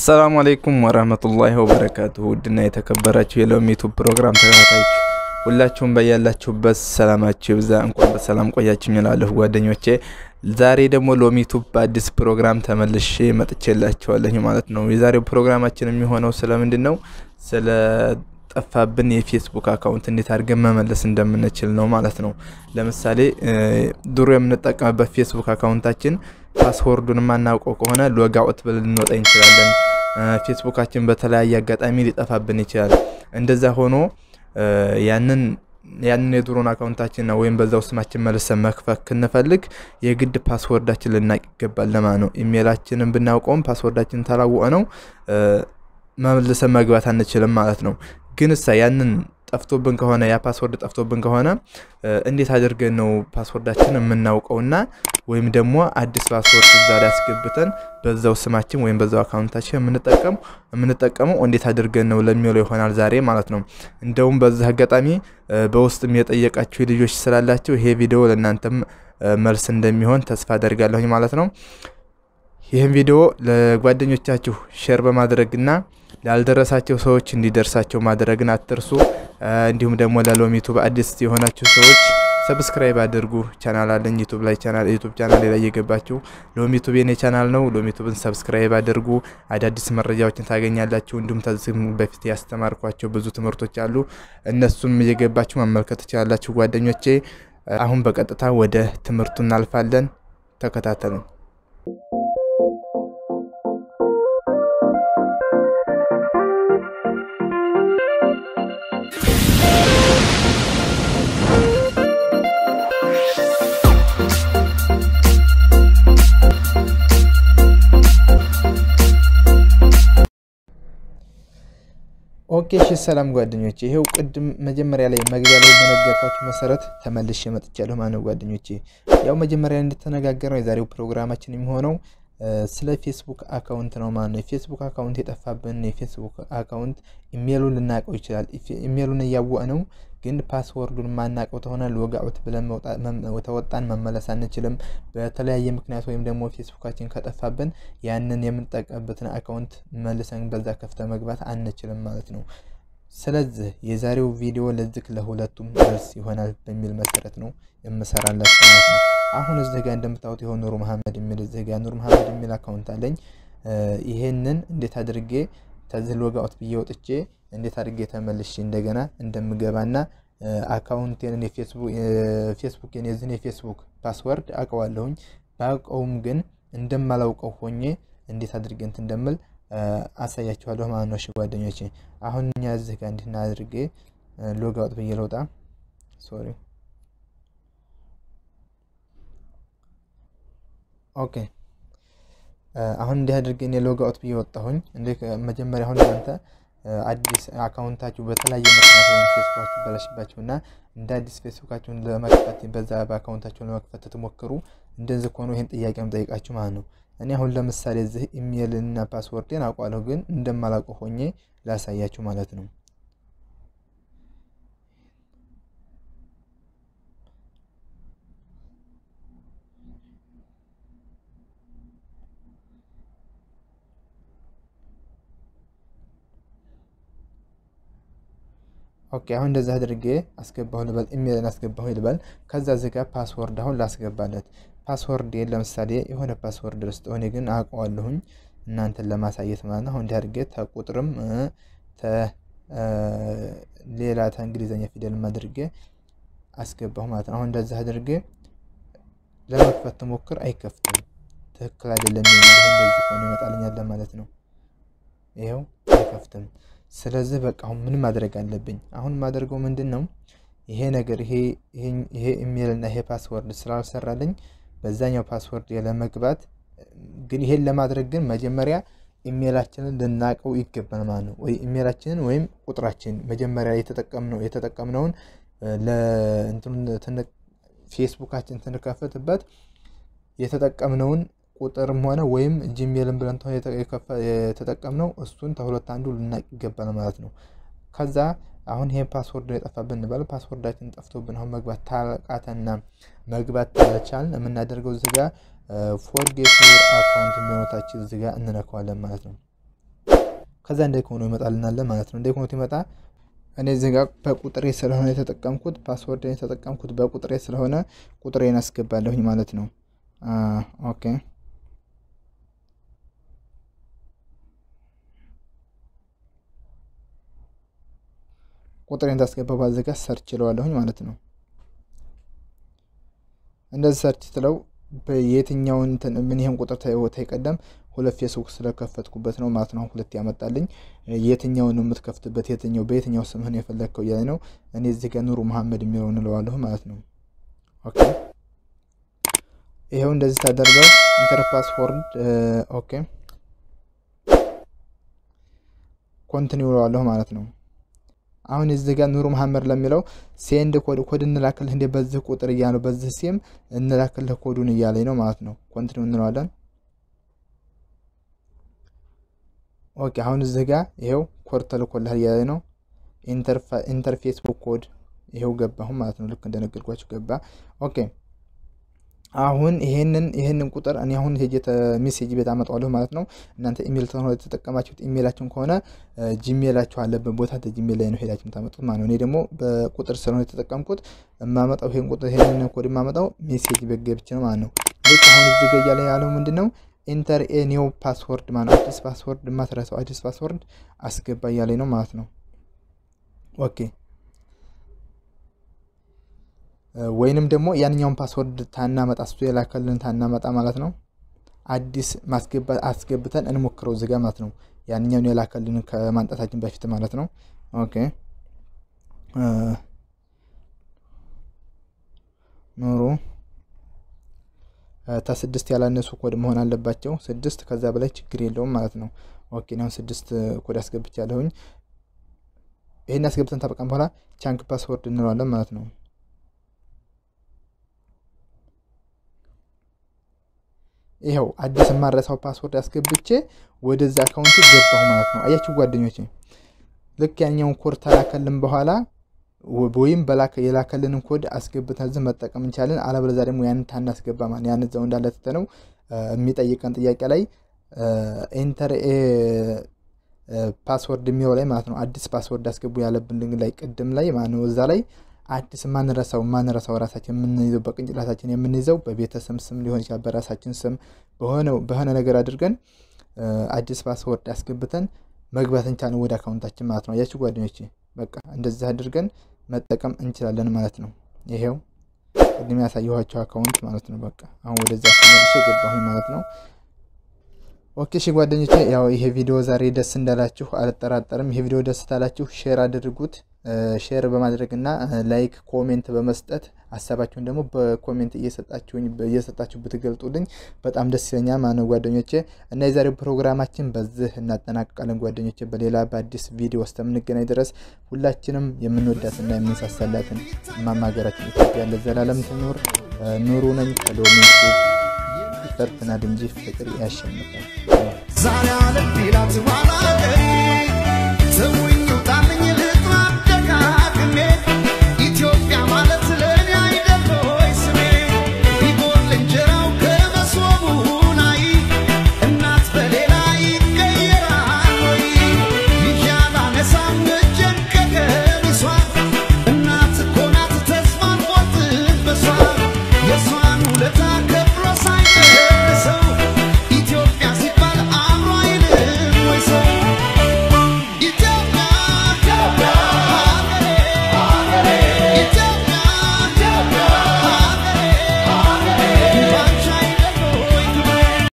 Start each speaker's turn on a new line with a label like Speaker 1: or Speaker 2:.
Speaker 1: አሰላሙ አለይኩም ወረህመቱላሂ ወበረካቱሁ ውድና የተከበራችሁ የሎሚ ዩቱብ ፕሮግራም ተከታታዮች ሁላችሁም በያላችሁበት ሰላማችሁ ይብዛ። እንኳን በሰላም ቆያችሁ እላለሁ ጓደኞቼ። ዛሬ ደግሞ ሎሚ ዩቱብ በአዲስ ፕሮግራም ተመልሼ መጥቼላችኋለሁ ማለት ነው። የዛሬው ፕሮግራማችን የሚሆነው ስለምንድን ነው? ስለ ጠፋብን የፌስቡክ አካውንት እንዴት አድርገን መመለስ እንደምንችል ነው ማለት ነው። ለምሳሌ ድሮ የምንጠቀምበት ፌስቡክ አካውንታችን password ኡን የማናውቀው ከሆነ log ብለን ልንወጣ እንችላለን። ፌስቡካችን በተለያየ አጋጣሚ ሊጠፋብን ይችላል። እንደዛ ሆኖ ያንን ያንን የድሮን አካውንታችን ወይም በዛው ስማችን መልሰን መክፈት ክንፈልግ የግድ password ኣችን ልናቅ ይገባል ለማለት ነው። ኢሜላችንን ብናውቀውም password ኣችን ታላወቅነው መልሰን መግባት አንችልም ማለት ነው። ግን እሱ ያንን ጠፍቶብን ከሆነ ያ password ጠፍቶብን ከሆነ እንዴት አድርገን ነው password ኣችን የምናውቀውና ወይም ደግሞ አዲስ password እዛ ላይ አስገብተን በዛው ስማችን ወይም በዛው አካውንታችን የምንጠቀመው እንዴት አድርገን ነው ለሚለው ይሆናል ዛሬ ማለት ነው። እንደውም በዚህ አጋጣሚ በውስጥም የጠየቃችሁ ልጆች ስላላችሁ ይሄ ቪዲዮ ለእናንተም መልስ እንደሚሆን ተስፋ አደርጋለሁኝ ማለት ነው። ይህን ቪዲዮ ለጓደኞቻችሁ share በማድረግና ላልደረሳቸው ሰዎች እንዲደርሳቸው ማድረግን አትርሱ። እንዲሁም ደግሞ ለሎሚ ዩቱብ አዲስ የሆናችሁ ሰዎች subscribe አድርጉ። ቻናል አለኝ ዩቱብ ላይ ቻናል ዩቱብ ቻናል ላይ እየገባችሁ ሎሚ ዩቱብ የኔ ቻናል ነው። ሎሚ ዩቱብን subscribe አድርጉ። አዳዲስ መረጃዎችን ታገኛላችሁ። እንዲሁም ከዚህም በፊት ያስተማርኳቸው ብዙ ትምህርቶች አሉ። እነሱም እየገባችሁ መመልከት ትችላላችሁ ጓደኞቼ። አሁን በቀጥታ ወደ ትምህርቱ እናልፋለን። ተከታተሉን። okay ሰላም ጓደኞቼ፣ ይሄው ቅድም መጀመሪያ ላይ መግቢያ ላይ በነገርኳችሁ መሰረት ተመልሼ መጥቻለሁ። ማለት ነው ጓደኞቼ። ያው መጀመሪያ እንደተነጋገርነው የዛሬው ፕሮግራማችን የሚሆነው ስለ ፌስቡክ account ነው ማለት ነው። የፌስቡክ account የጠፋብን የፌስቡክ account ኢሜሉን ልናውቀው ይችላል። ኢሜሉን እያወቅነው ግን password ኡን ማናውቀው ተሆነ log ብለን ተወጣን መመለስ አንችልም። በተለያየ ምክንያት ወይም ደግሞ ፌስቡካችን ከጠፋብን ያንን የምንጠቀምበትን account መልሰን በዛ ከፍተን መግባት አንችልም ማለት ነው። ስለዚህ የዛሬው ቪዲዮ ለዚህ ለሁለቱም መልስ ይሆናል በሚል መሰረት ነው የምሰራላችሁ ማለት ነው። አሁን እዚህ ጋር እንደምታዩት የሆነ ኑር መሐመድ የሚል እዚህ ጋር ኑር መሐመድ የሚል account አለኝ። ይሄንን እንዴት አድርጌ ከዚህ log out ብዬ ወጥቼ እንዴት አድርጌ ተመልሼ እንደገና እንደምገባና account ኤን የፌስቡክን የዚህን የፌስቡክ password አውቀዋለሁኝ። ባውቀውም ግን እንደማላውቀው ሆኜ እንዴት አድርጌ እንትን እንደምል አሳያችኋለሁ ማለት ነው። ጓደኞቼ አሁን እኛ እዚህ ጋር እንዲህ አድርጌ ብዬ ለውጣ። sorry okay አሁን እንዲህ አድርጌ እኔ log out ብዬ ወጣሁኝ። እንደ መጀመሪያ አሁን እናንተ አዲስ account ኣችሁ በተለያየ ምክንያት ወይም ፌስቡካችሁ በላሽባችሁ እና እንደ አዲስ ፌስቡካችሁን ለመክፈት በዛ በ account ኣችሁን ለመክፈት ትሞክሩ። እንደዚህ ከሆኑ ይህን ጥያቄ ጠይቃችሁ ማለት ነው። እኔ አሁን ለምሳሌ እዚህ ኢሜይል እና password ኤን አውቋለሁ፣ ግን እንደማላውቀው ሆኜ ላሳያችሁ ማለት ነው። okay አሁን እንደዛ አድርጌ አስገባሁ ልበል፣ ኢሜይልን አስገባሁ ልበል። ከዛ እዚህ ጋር password አሁን ላስገባለት password ለምሳሌ የሆነ password ውስጥ ሆኔ ግን አውቀዋለሁኝ እናንተን ለማሳየት ማለት ነው። አሁን እንዲህ አድርጌ ተቁጥርም ሌላ ተእንግሊዘኛ ፊደልም አድርጌ አስገባሁ ማለት ነው። አሁን እንደዛ አድርጌ ለመክፈት ትሞክር፣ አይከፍትም። ትክክል አይደለም። እንደዚህ ከሆነ ይመጣልኛል ማለት ነው። ይኸው አይከፍትም። ስለዚህ በቃ አሁን ምን ማድረግ አለብኝ? አሁን የማደርገው ምንድን ነው? ይሄ ነገር ይሄ ኢሜይል እና ይሄ password ስላልሰራልኝ በዛኛው password ለመግባት ግን ይሄን ለማድረግ ግን መጀመሪያ ኢሜይላችንን ልናቀው ይገባል ማለት ነው። ወይ ኢሜይላችንን ወይም ቁጥራችን መጀመሪያ የተጠቀምነው የተጠቀምነውን ፌስቡካችን ስንከፍትበት የተጠቀምነውን ቁጥርም ሆነ ወይም ጂሜልን ብለን የተጠቀምነው እሱን ከሁለት አንዱ ልናቅ ይገባል ማለት ነው። ከዛ አሁን ይሄን password የጠፋብን እንበል። password ኣችን ጠፍቶብን አሁን መግባት ታቃተና መግባት ታልቻልን የምናደርገው እዚጋ forget your account የሚሆነታችን እዚጋ እንነካዋለን ማለት ነው። ከዛ እንደ ሆኖ ይመጣልናል ማለት ነው። እንደ ሆኖ ይመጣ እኔ እዚህ ጋር በቁጥሬ ስለሆነ የተጠቀምኩት password የተጠቀምኩት በቁጥሬ ስለሆነ ቁጥሬን አስገባለሁኝ ማለት ነው። ኦኬ ቁጥሬን ታስገባ ባዘጋ ሰርች ይለዋለሁኝ ማለት ነው። እንደዚህ ሰርች ትለው በየትኛውን ምን ይህን ቁጥር ታይቀደም ሁለት ፌስቡክ ስለከፈትኩበት ነው ማለት ነው። ሁለት ያመጣልኝ የትኛውን የምትከፍትበት የትኛው በየትኛው ስምህን የፈለግከው እያለ ነው። እኔ እዚህ ጋር ኑሩ መሐመድ የሚለውን እለዋለሁ ማለት ነው። okay ይኸው እንደዚህ ታደርገው enter password okay continue እለዋለሁ ማለት ነው። አሁን እዚህ ጋር ኑሩ መሐመድ ለሚለው send code code እንላክልህ እንደ በዚህ ቁጥር እያለው በዚህ ሲም እንላክልህ ኮዱን እያለኝ ነው ማለት ነው። continue እንለዋለን። okay አሁን እዚህ ጋር ይሄው ኮድ ተልኮልሃል እያለኝ ነው። enter Facebook code ይሄው ገባሁ ማለት ነው። ልክ እንደነገርኳችሁ ገባ። okay አሁን ይሄንን ይሄንን ቁጥር እኔ አሁን ሄጄ message ቤት አመጣዋለሁ ማለት ነው። እናንተ ኢሜል የተጠቀማችሁት ኢሜላችሁን ከሆነ ጂሜላችሁ አለበት ቦታ ጂሜል ላይ ነው ሄዳችሁ የምታመጡት ማለት ነው። እኔ ደግሞ በቁጥር ስለሆነ የተጠቀምኩት የማመጣው ይሄን ቁጥር ይሄንን ኮድ የማመጣው message ቤት ገብቼ ነው ማለት ነው። ልክ አሁን እዚህ ጋ እያለ ያለው ምንድን ነው enter a new password ማለት አዲስ password የማትረሳው አዲስ password አስገባ እያለኝ ነው ማለት ነው። okay ወይንም ደግሞ ያንኛውን password ታናመጣ እሱ የላከልን ታናመጣ ማለት ነው። አዲስ ማስገባት አስገብተን እንሞክረው ዝጋ ማለት ነው። ያንኛውን የላከልን ከማንጣታችን በፊት ማለት ነው። okay ኑሩ ተስድስት ያላነሱ ኮድ መሆን አለባቸው። ስድስት ከዛ በላይ ችግር የለውም ማለት ነው። okay አሁን ስድስት ኮድ አስገብቻለሁኝ። ይህን አስገብተን ታበቃም በኋላ change password እንለዋለን ማለት ነው። ይኸው አዲስ የማረሳው password አስገብቼ ወደዛ account ገባሁ ማለት ነው። አያችሁ ጓደኞች፣ ልክ ያኛውን ኮድ ተላከልን በኋላ ወይም የላከልንን ኮድ አስገብተን እዚህ መጠቀም እንችላለን። አለበለዚያ ደግሞ ያንን ታናስገባ ማለት ያን እዛው እንዳለ ትተነው የሚጠይቀን ጥያቄ ላይ enter password የሚለው ላይ ማለት ነው አዲስ password አስገቡ ያለብን ላይ ቅድም ላይ ማለት እዛ ላይ አዲስ የማንረሳው የማንረሳው ራሳችን የምንይዘው በጭንቅላታችን የምንይዘው በቤተሰብ ስም ሊሆን ይችላል፣ በራሳችን ስም በሆነ ነገር አድርገን አዲስ password አስገብተን መግባት እንችላለን ወደ account አችን ማለት ነው። አያችሁ ጓደኞቼ፣ በቃ እንደዚህ አድርገን መጠቀም እንችላለን ማለት ነው። ይሄው ቅድም ያሳየኋቸው account ማለት ነው። በቃ አሁን ወደዛ ተመልሼ ገባሁኝ ማለት ነው። okay እሺ ጓደኞቼ፣ ያው ይሄ ቪዲዮ ዛሬ ደስ እንዳላችሁ አልጠራጠርም። ይሄ ቪዲዮ ደስ ታላችሁ share አድርጉት። share በማድረግ እና like comment በመስጠት ሀሳባችሁን ደግሞ በ comment እየሰጣችሁ ብትገልጡልኝ በጣም ደስ ይለኛል ማለት ነው ጓደኞቼ። እና የዛሬው ፕሮግራማችን በዚህ እናጠናቅቃለን ጓደኞቼ። በሌላ በአዲስ ቪዲዮ እስከምንገናኝ ድረስ ሁላችንም የምንወዳትና የምንሳሳላትን እማማ ሀገራችን ኢትዮጵያ ለዘላለም ትኑር። ኑሩ ነኝ ከሎሚ ይፈርትናል እንጂ ፍቅር ያሸንፋል።